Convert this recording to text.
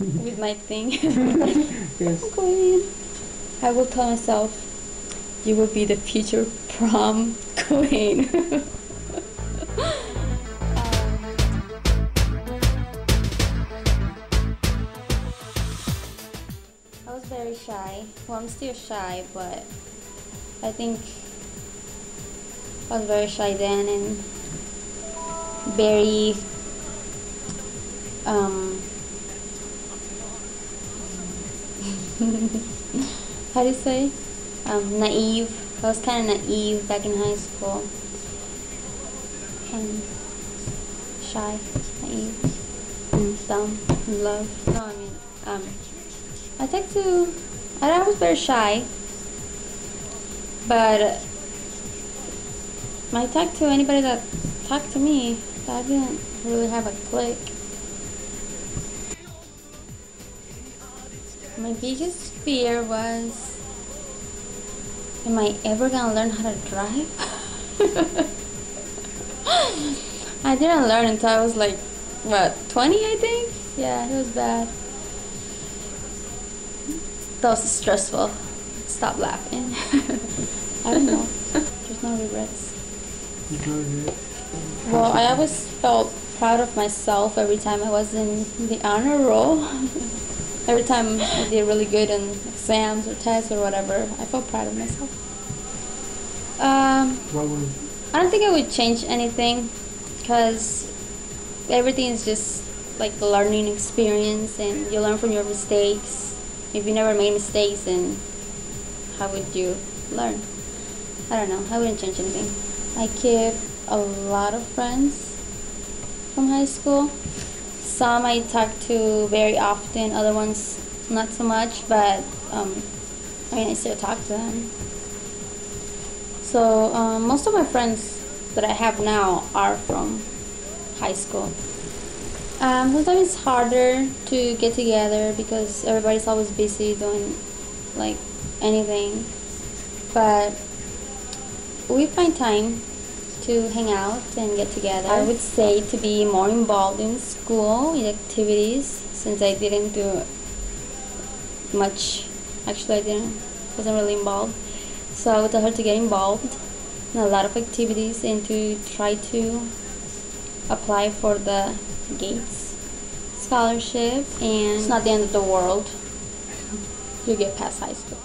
with my thing. Yes. queen. I will tell myself, you will be the future prom queen. I was very shy. Well, I'm still shy, but I think I was very shy then and very um how do you say? Um, naive. I was kind of naive back in high school. And shy naive and dumb in love. No i mean um i talked to i was very shy but I talked to anybody that talked to me i didn't really have a clique My biggest fear was, am I ever gonna learn how to drive? I didn't learn until I was like, what, 20 I think? Yeah, it was bad. That was stressful. Stop laughing. I don't know. There's no regrets. You know that. Well, I always felt proud of myself every time I was in the honor roll. every time I did really good in exams or tests or whatever, I felt proud of myself. Um, I don't think I would change anything because everything is just like a learning experience and you learn from your mistakes. If you never made mistakes, then how would you learn? I don't know. I wouldn't change anything. I keep a lot of friends from high school. Some I talk to very often, other ones not so much, but um, I mean, I still talk to them. So um, most of my friends that I have now are from high school. Um, sometimes it's harder to get together because everybody's always busy doing like anything, but we find time to hang out and get together. I would say to be more involved in school in activities since I didn't do much. Actually, I didn't wasn't really involved. So I would tell her to get involved in a lot of activities and to try to apply for the Gates scholarship. And it's not the end of the world. You get past high school.